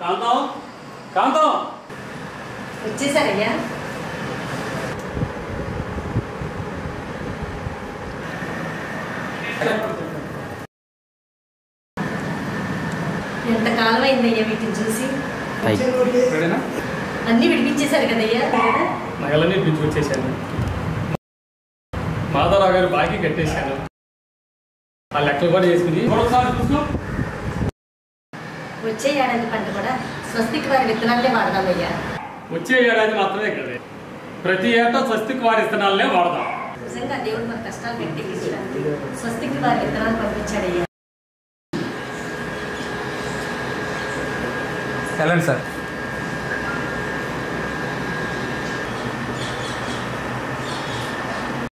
కాంతం? కాంతం? వచ్చేసారయ్యా. ఎంత కాలం అయిందయ్యా వీటిని చూసి? అన్నీ విడిపించేశారు కదయ్యా. కదా నగలన్నీ పిలుచుకొచ్చేసాను మాధవరావు గారు బాకీ కట్టేశాను. ఆ లెక్కలు కూడా చేసుకుని ఒకసారి చూసుకో వచ్చే ఏడాది పంట కూడా స్వస్తికి వారి విత్తనాలే వాడదామయ్యా వచ్చే ఏడాది మాత్రమే కదా. ప్రతి ఏటా స్వస్తికి వారి ఇత్తనాలనే వాడదాం. నిజంగా దేవుడు మన కష్టాలు పెట్టేకి స్వస్తికి వారి విత్తనాలు పంపించాడయ్యా వెళ్ళండి సార్?